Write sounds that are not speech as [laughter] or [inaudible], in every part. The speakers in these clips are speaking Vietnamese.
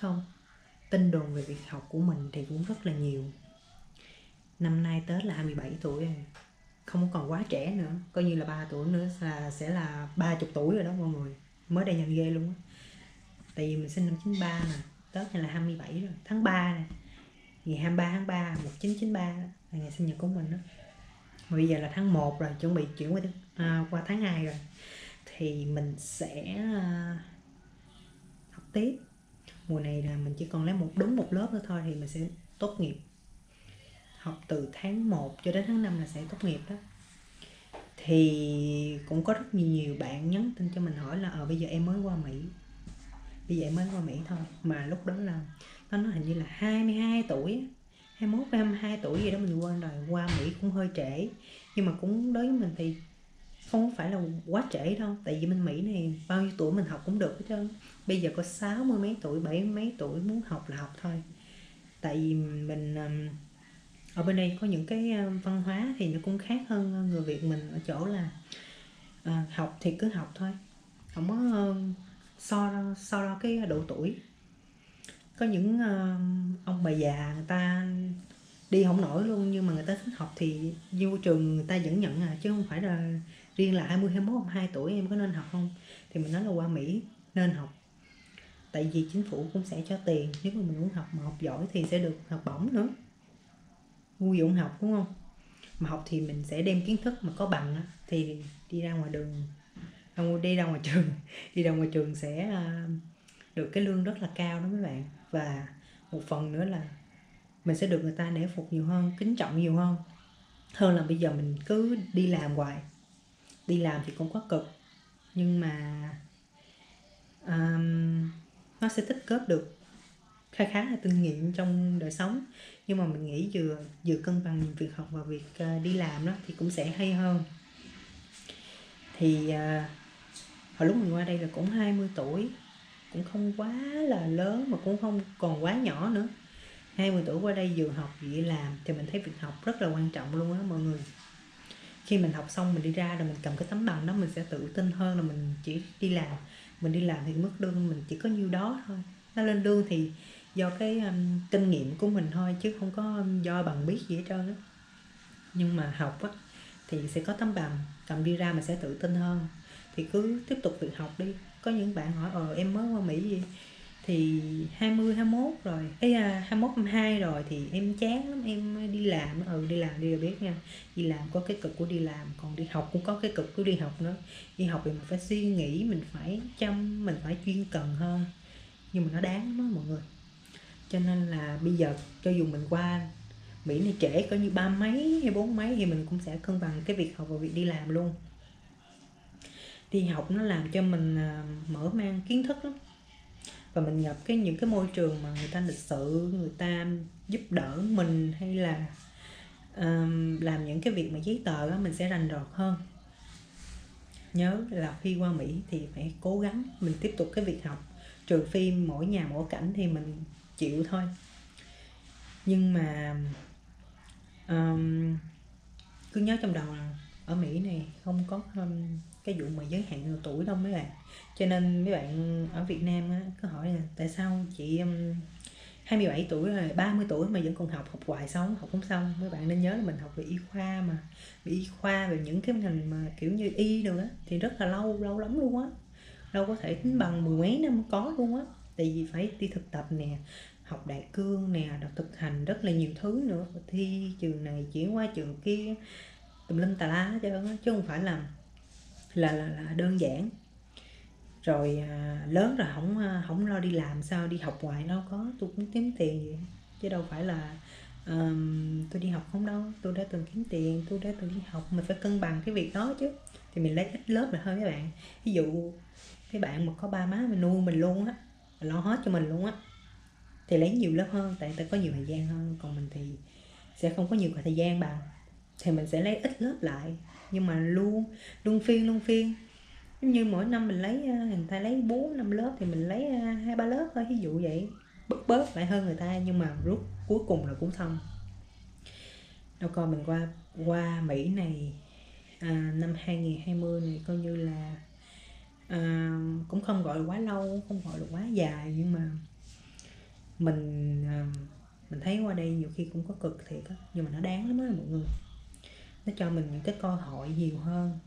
không? Tin đồn về việc học của mình thì cũng rất là nhiều. Năm nay tết là 27 tuổi rồi. Không còn quá trẻ nữa. Coi như là 3 tuổi nữa là sẽ là 30 tuổi rồi đó mọi người. Mới đây nhận ghê luôn á. Tại vì mình sinh năm 93 nè tết này là 27 rồi. Tháng 3 nè. Ngày 23 tháng 3 1993 là ngày sinh nhật của mình đó. Mà bây giờ là tháng 1 rồi chuẩn bị chuyển qua à, qua tháng 2 rồi. Thì mình sẽ à, học tiếp mùa này là mình chỉ còn lấy một, đúng một lớp nữa thôi thì mình sẽ tốt nghiệp. Học từ tháng 1 cho đến tháng 5 là sẽ tốt nghiệp đó. Thì cũng có rất nhiều nhiều bạn nhắn tin cho mình hỏi là ờ bây giờ em mới qua Mỹ. Bây giờ em mới qua Mỹ thôi. Mà lúc đó là, nó nói hình như là 22 tuổi 21 22 tuổi gì đó mình quên rồi, qua Mỹ cũng hơi trễ. Nhưng mà cũng đối với mình thì không phải là quá trễ đâu tại vì bên Mỹ này bao nhiêu tuổi mình học cũng được hết trơn. Bây giờ có sáu mươi mấy tuổi bảy mấy tuổi muốn học là học thôi. Tại vì mình ở bên đây có những cái văn hóa thì nó cũng khác hơn người Việt mình ở chỗ là à, học thì cứ học thôi. Không có so so đo cái độ tuổi. Có những uh, ông bà già người ta đi không nổi luôn nhưng mà người ta thích học thì vô trường người ta vẫn nhận à chứ không phải là riêng là 20 21 2 tuổi em có nên học không? Thì mình nói là qua Mỹ nên học. Tại vì chính phủ cũng sẽ cho tiền, nếu mà mình muốn học mà học giỏi thì sẽ được học bổng nữa. Ngu dụng học, đúng không? Mà học thì mình sẽ đem kiến thức mà có bằng thì đi ra ngoài đường à, không đi ra ngoài trường, [laughs] đi ra ngoài trường sẽ à, được cái lương rất là cao đó mấy bạn. Và một phần nữa là mình sẽ được người ta nể phục nhiều hơn, kính trọng nhiều hơn. Hơn là bây giờ mình cứ đi làm hoài đi làm thì cũng có cực nhưng mà um, nó sẽ tích góp được khá khá là kinh nghiệm trong đời sống. Nhưng mà mình nghĩ vừa vừa cân bằng việc học và việc uh, đi làm đó thì cũng sẽ hay hơn. Thì uh, hồi lúc mình qua đây là cũng 20 tuổi cũng không quá là lớn mà cũng không còn quá nhỏ nữa. 20 tuổi qua đây vừa học vừa làm thì mình thấy việc học rất là quan trọng luôn á mọi người khi mình học xong mình đi ra rồi mình cầm cái tấm bằng đó mình sẽ tự tin hơn là mình chỉ đi làm. Mình đi làm thì mức lương mình chỉ có nhiêu đó thôi. Nó lên lương thì do cái um, kinh nghiệm của mình thôi chứ không có um, do bằng biết gì hết trơn á. Nhưng mà học á thì sẽ có tấm bằng cầm đi ra mình sẽ tự tin hơn. Thì cứ tiếp tục việc học đi. Có những bạn hỏi ờ em mới qua Mỹ gì? Thì 20 21 rồi. Ấy à, 21 22 rồi thì em chán lắm em đi làm ừ đi làm đi rồi biết nha. Đi làm có cái cực của đi làm còn đi học cũng có cái cực của đi học nữa. Đi học thì mình phải suy nghĩ mình phải chăm mình phải chuyên cần hơn. Nhưng mà nó đáng lắm đó mọi người. Cho nên là bây giờ cho dù mình qua Mỹ này trễ có như ba mấy hay bốn mấy thì mình cũng sẽ cân bằng cái việc học và việc đi làm luôn. Đi học nó làm cho mình à, mở mang kiến thức lắm và mình gặp cái những cái môi trường mà người ta lịch sự người ta giúp đỡ mình hay là um, làm những cái việc mà giấy tờ đó mình sẽ rành rọt hơn. Nhớ là khi qua Mỹ thì phải cố gắng mình tiếp tục cái việc học. Trừ phi mỗi nhà mỗi cảnh thì mình chịu thôi. Nhưng mà um, cứ nhớ trong đầu là ở Mỹ này không có um, cái vụ mà giới hạn độ tuổi đâu mấy bạn? Cho nên mấy bạn ở Việt Nam á, có hỏi là tại sao chị um, 27 tuổi rồi 30 tuổi mà vẫn còn học học hoài sống học không xong? Mấy bạn nên nhớ là mình học về y khoa mà về y khoa về những cái ngành mà kiểu như y rồi á thì rất là lâu lâu lắm luôn á. Đâu có thể tính bằng mười mấy năm có luôn á. Tại vì phải đi thực tập nè học đại cương nè đọc thực hành rất là nhiều thứ nữa thi trường này chuyển qua trường kia tùm lum tà lá cho chứ không phải là là là, là đơn giản. Rồi à, lớn rồi không à, không lo đi làm sao đi học hoài đâu có tôi cũng kiếm tiền vậy. Chứ đâu phải là um, tôi đi học không đâu. Tôi đã từng kiếm tiền tôi đã từng đi học. Mình phải cân bằng cái việc đó chứ. Thì mình lấy ít lớp là thôi các bạn. Ví dụ cái bạn mà có ba má mình nuôi mình luôn á lo hết cho mình luôn á thì lấy nhiều lớp hơn tại ta có nhiều thời gian hơn. Còn mình thì sẽ không có nhiều thời gian bằng thì mình sẽ lấy ít lớp lại. Nhưng mà luôn luôn phiên luôn phiên. Giống như mỗi năm mình lấy hình người ta lấy bốn năm lớp thì mình lấy ờ, hai ba lớp thôi ví dụ vậy. Bớt bớt lại hơn người ta nhưng mà rút cuối cùng là cũng xong. Đâu coi mình qua qua Mỹ này à, năm 2020 này coi như là à, cũng không gọi là quá lâu không gọi là quá dài nhưng mà mình à, mình thấy qua đây nhiều khi cũng có cực thiệt á. Nhưng mà nó đáng lắm á mọi người nó cho mình những cái cơ hội nhiều hơn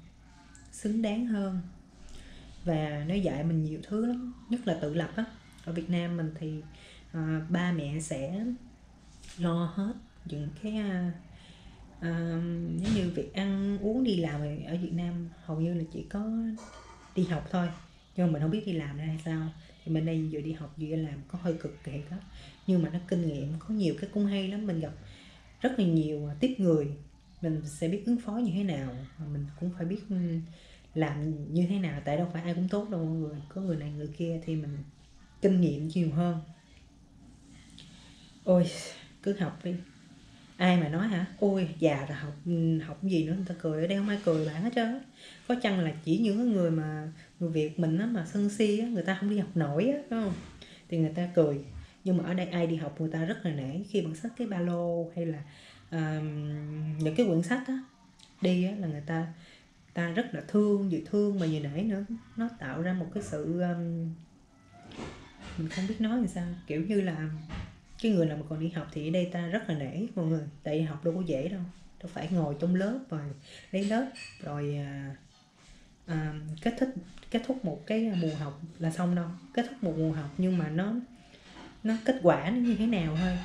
xứng đáng hơn. Và nó dạy mình nhiều thứ lắm nhất là tự lập á. Ở Việt Nam mình thì à, ba mẹ sẽ lo hết những cái à, à, giống như việc ăn uống đi làm ở Việt Nam hầu như là chỉ có đi học thôi nhưng mà mình không biết đi làm hay sao. Thì bên đây vừa đi học vừa đi làm có hơi cực kỳ đó. Nhưng mà nó kinh nghiệm có nhiều cái cũng hay lắm. Mình gặp rất là nhiều à, tiếp người mình sẽ biết ứng phó như thế nào mình cũng phải biết ừ, làm như thế nào, tại đâu phải ai cũng tốt đâu, mọi người, có người này người kia thì mình kinh nghiệm nhiều hơn. Ôi, cứ học đi. Ai mà nói hả? Ôi, già rồi học ừ, học gì nữa, người ta cười ở đây không ai cười bạn hết trơn có chăng là chỉ những người mà, người việt mình á, mà sân si á, người ta không đi học nổi á không? Thì người ta cười. Nhưng mà ở đây ai đi học, người ta rất là nể. Khi bạn xách cái ba lô hay là uh, những cái quyển sách á đi á là người ta ta rất là thương vừa thương mà vừa nãy nữa nó tạo ra một cái sự um, mình không biết nói làm sao. Kiểu như là cái người nào mà còn đi học thì ở đây ta rất là nể mọi người tại vì học đâu có dễ đâu đâu phải ngồi trong lớp rồi lấy lớp rồi à, à, kết thúc kết thúc một cái mùa học là xong đâu. Kết thúc một mùa học nhưng mà nó nó kết quả nó như thế nào thôi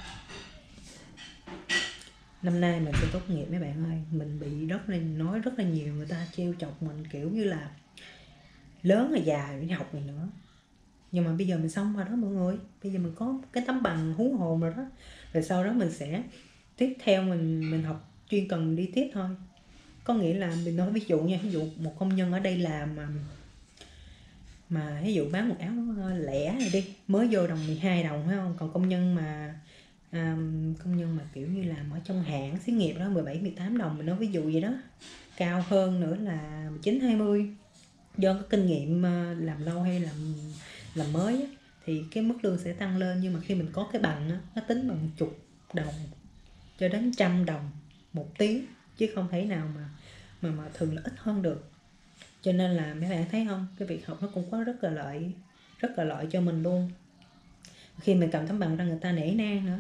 năm nay mình sẽ tốt nghiệp mấy bạn ơi, mình bị rất là, nói rất là nhiều, người ta trêu chọc mình, kiểu như là lớn rồi già đi học này nữa. Nhưng mà bây giờ mình xong rồi đó mọi người. Bây giờ mình có cái tấm bằng hú hồn rồi đó. Rồi sau đó mình sẽ tiếp theo mình mình học chuyên cần đi tiếp thôi. Có nghĩa là mình nói ví dụ nha, ví dụ một công nhân ở đây làm mà mà ví dụ bán một áo ờ, lẻ này đi, mới vô đồng 12 đồng, phải không? Còn công nhân mà à, công nhân mà kiểu như làm ở trong hãng xí nghiệp đó 17 18 đồng mình nói ví dụ vậy đó. Cao hơn nữa là 19 20 do có kinh nghiệm ờ, làm lâu hay làm làm mới thì cái mức lương sẽ tăng lên nhưng mà khi mình có cái bằng á, nó tính bằng chục đồng cho đến trăm đồng một tiếng chứ không thể nào mà mà mà thường là ít hơn được. Cho nên là mấy bạn thấy không? Cái việc học nó cũng có rất là lợi rất là lợi cho mình luôn. Khi mình cầm tấm bằng ra người ta nể nang nữa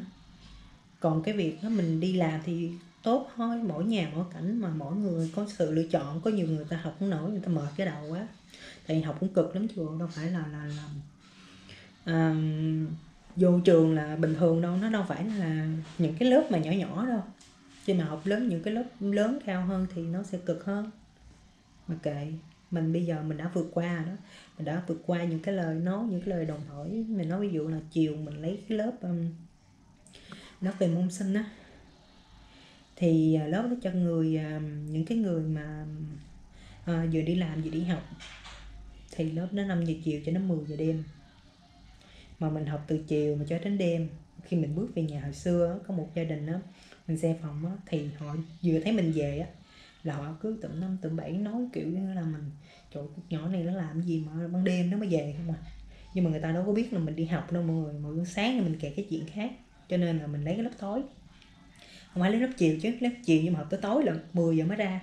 còn cái việc đó mình đi làm thì tốt thôi mỗi nhà mỗi cảnh mà mỗi người có sự lựa chọn có nhiều người ta học không nổi người ta mệt cái đầu quá. Tại học cũng cực lắm trường đâu phải là là là à, vô trường là bình thường đâu nó đâu phải là những cái lớp mà nhỏ nhỏ đâu. Khi mà học lớn những cái lớp lớn cao hơn thì nó sẽ cực hơn. Mà kệ mình bây giờ mình đã vượt qua đó. Mình đã vượt qua những cái lời nói những cái lời đồng hỏi mình nói ví dụ là chiều mình lấy cái lớp um, lớp về môn sinh á. Thì ờ, lớp nó cho người ờ, những cái người mà à, vừa đi làm vừa đi học. Thì lớp nó 5 giờ chiều cho đến 10 giờ đêm. Mà mình học từ chiều mà cho đến đêm. Khi mình bước về nhà hồi xưa có một gia đình đó mình xe phòng đó, thì họ vừa thấy mình về á là họ cứ tụm năm tụm bảy nói kiểu như là mình chỗ nhỏ này nó làm gì mà ban đêm nó mới về không à? Nhưng mà người ta đâu có biết là mình đi học đâu mọi người mỗi sáng thì mình kể cái chuyện khác cho nên là mình lấy cái lớp tối. Không phải lấy lớp chiều chứ lớp chiều nhưng mà học tới tối là 10 giờ mới ra.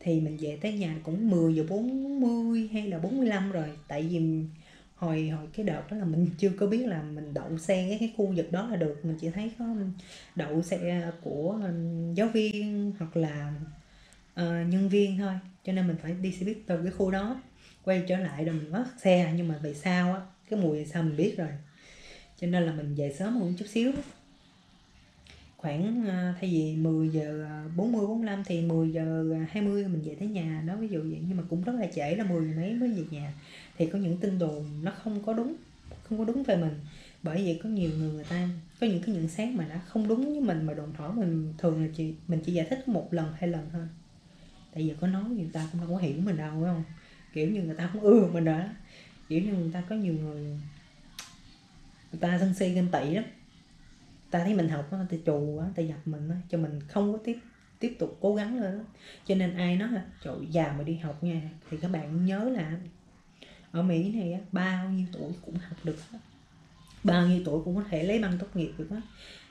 Thì mình về tới nhà cũng 10 giờ 40 hay là 45 rồi. Tại vì hồi hồi cái đợt đó là mình chưa có biết là mình đậu xe cái, cái khu vực đó là được. Mình chỉ thấy có đậu xe của giáo viên hoặc là uh, nhân viên thôi. Cho nên mình phải đi xe buýt từ cái khu đó quay trở lại rồi mình mất xe. Nhưng mà về sau á cái mùi sao mình biết rồi cho nên là mình về sớm hơn chút xíu. Khoảng à, thay vì 10 giờ à, 40 45 thì 10 giờ à, 20 mình về tới nhà đó, ví dụ vậy. Nhưng mà cũng rất là trễ, là 10 mấy mới về nhà. Thì có những tin đồn nó không có đúng, không có đúng về mình. Bởi vì có nhiều người người ta, có những cái nhận xét mà đã không đúng với mình mà đồn thổi mình, thường là chị mình chỉ giải thích một lần, hai lần thôi. Tại vì có nói người ta cũng không có hiểu mình đâu phải không? Kiểu như người ta không ưa mình đó kiểu như người ta có nhiều người người ta sân si ganh tị lắm. Ta thấy mình học nó ta trù á ta dập mình á cho mình không có tiếp tiếp tục cố gắng lên cho nên ai nói là trời già mà đi học nha. Thì các bạn nhớ là ở Mỹ này á, bao nhiêu tuổi cũng học được bao nhiêu tuổi cũng có thể lấy bằng tốt nghiệp được á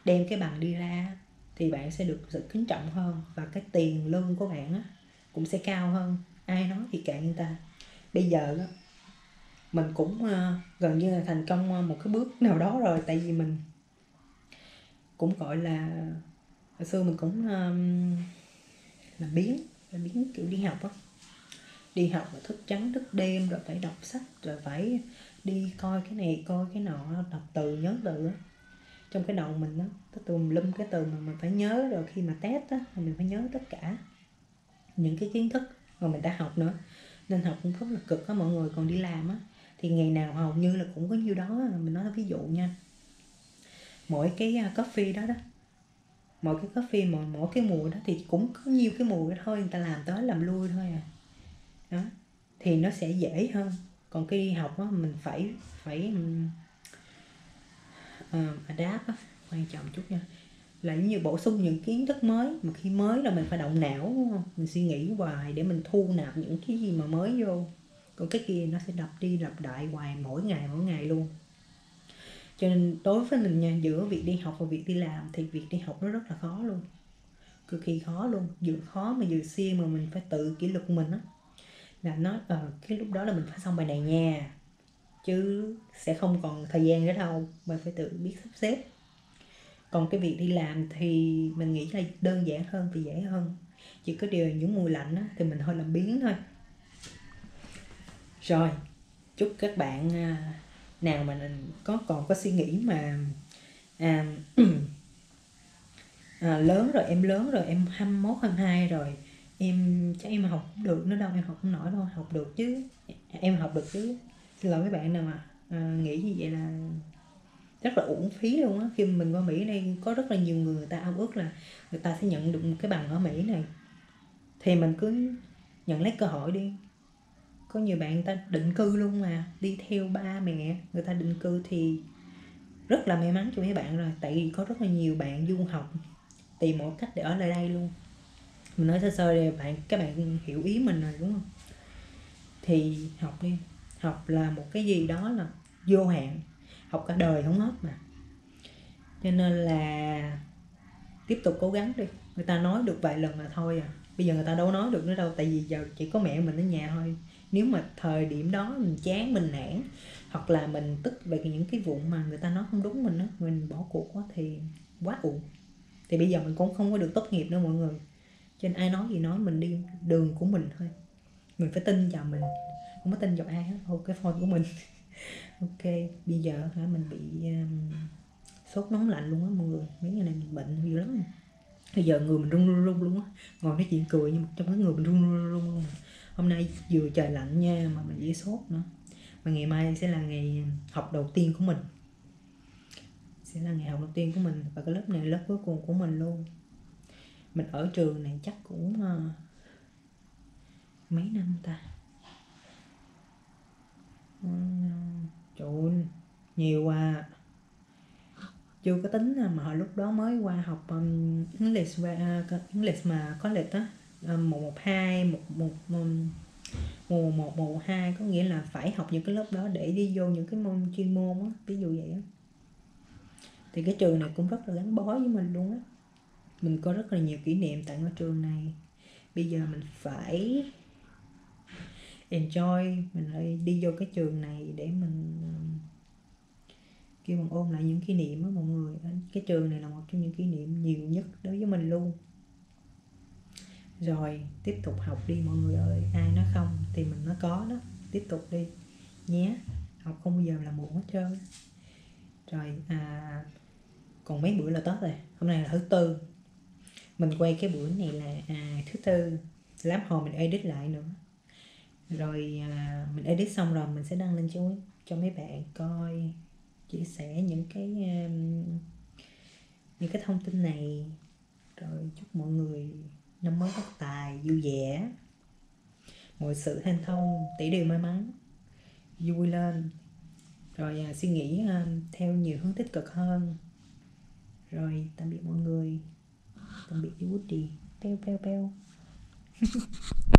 đem cái bằng đi ra thì bạn sẽ được sự kính trọng hơn và cái tiền lương của bạn á cũng sẽ cao hơn. Ai nói thì cạn người ta. Bây giờ đó mình cũng uh, gần như là thành công ờ, một cái bước nào đó rồi. Tại vì mình cũng gọi là hồi xưa mình cũng um, làm biến làm biến kiểu đi học á. Đi học mà thức trắng thức đêm rồi phải đọc sách rồi phải đi coi cái này coi cái nọ đọc từ nhớ từ á. Trong cái đầu mình á cái tùm lum cái từ mà mình phải nhớ rồi khi mà test á mình phải nhớ tất cả những cái kiến thức mà mình đã học nữa. Nên học cũng rất là cực á mọi người còn đi làm á thì ngày nào hầu như là cũng có nhiêu đó mình nói ví dụ nha. Mỗi cái à, coffee đó đó mỗi cái coffee mỗi, mỗi cái mùa đó thì cũng có nhiêu cái mùa đó thôi người ta làm tới làm lui thôi à. Đó thì nó sẽ dễ hơn. Còn khi đi học á mình phải phải uh, adapt á quan trọng chút nha. Là như bổ sung những kiến thức mới mà khi mới là mình phải động não đúng không? Mình suy nghĩ hoài để mình thu nạp những cái gì mà mới vô còn cái kia nó sẽ đập đi lặp lại hoài mỗi ngày mỗi ngày luôn. Cho nên đối với mình nha giữa việc đi học và việc đi làm thì việc đi học nó rất là khó luôn. Cực kỳ khó luôn. Vừa khó mà vừa siêng mà mình phải tự kỷ luật mình á. Là nó ờ, cái lúc đó là mình phải xong bài này nha. Chứ sẽ không còn thời gian nữa đâu mình phải tự biết sắp xếp. Còn cái việc đi làm thì mình nghĩ là đơn giản hơn và dễ hơn. Chỉ có điều những mùa lạnh á, thì mình hơi làm biến thôi rồi chúc các bạn à, nào mà có còn có suy nghĩ mà à, [clears throat] à, lớn rồi em lớn rồi em 21 22 rồi em chắc em học không được nữa đâu em học không nổi đâu học được chứ. À, em học được chứ. Xin lỗi mấy bạn nào mà à, nghĩ như vậy là rất là uổng phí luôn á. Khi mình qua Mỹ đây có rất là nhiều người người ta ao ước là người ta sẽ nhận được một cái bằng ở Mỹ này. Thì mình cứ nhận lấy cơ hội đi có nhiều bạn ta định cư luôn mà, đi theo ba mẹ. Người ta định cư thì rất là may mắn cho mấy bạn rồi, tại vì có rất là nhiều bạn du học, tìm mọi cách để ở lại đây luôn. Mình nói sơ sơ để bạn, các bạn hiểu ý mình rồi, đúng không? Thì học đi. Học là một cái gì đó là vô hạn, học cả đời không hết mà. Cho nên là tiếp tục cố gắng đi. Người ta nói được vài lần là thôi à. Bây giờ người ta đâu nói được nữa đâu, tại vì giờ chỉ có mẹ mình ở nhà thôi nếu mà thời điểm đó mình chán mình nản hoặc là mình tức về những cái vụ mà người ta nói không đúng mình á mình bỏ cuộc quá thì quá uổng. Thì bây giờ mình cũng không có được tốt nghiệp đâu mọi người. Cho nên ai nói gì nói mình đi đường của mình thôi. Mình phải tin vào mình. Không có tin vào ai hết thôi cái phone của mình. [laughs] Ok bây giờ hả mình bị um, sốt nóng lạnh luôn á mọi người. Mấy ngày này mình bệnh nhiều lắm. Bây giờ người mình run run run luôn á. Ngồi nói chuyện cười nhưng mà trong cái người mình run run run luôn hôm nay vừa trời lạnh nha mà mình dễ sốt nữa. Và ngày mai sẽ là ngày học đầu tiên của mình. Sẽ là ngày học đầu tiên của mình và cái lớp này lớp cuối cùng của mình luôn. Mình ở trường này chắc cũng uh, mấy năm ta? Ừ, trời ơi, nhiều à. Chưa có tính à, mà hồi lúc đó mới qua học um, English uh, English mà có lịch á. Ờ, một một hai, một một mùa một, mùa hai có nghĩa là phải học những cái lớp đó để đi vô những cái môn chuyên môn á, ví dụ vậy á. Thì cái trường này cũng rất là gắn bó với mình luôn á. Mình có rất là nhiều kỷ niệm tại ngôi trường này. Bây giờ mình phải enjoy, mình lại đi vô cái trường này để mình, kêu bằng ôn lại những kỷ niệm á mọi người. Cái trường này là một trong những kỷ niệm nhiều nhất đối với mình luôn rồi tiếp tục học đi mọi người ơi. Ai nó không thì mình nó có đó. Tiếp tục đi. Nhé. Học không bao giờ là muộn hết trơn. Rồi à, còn mấy bữa là tết rồi. Hôm nay là thứ tư. Mình quay cái buổi này là à, thứ tư. Lát hồi mình edit lại nữa. Rồi à, mình edit xong rồi mình sẽ đăng lên cho cho mấy bạn coi chia sẻ những cái um, những cái thông tin này. Rồi chúc mọi người năm mới phát tài vui vẻ. Mọi sự hanh thông tỷ đều may mắn. Vui lên. Rồi à, suy nghĩ à, theo nhiều hướng tích cực hơn. Rồi tạm biệt mọi người. Tạm biệt với Woody. Peo peo peo. [laughs]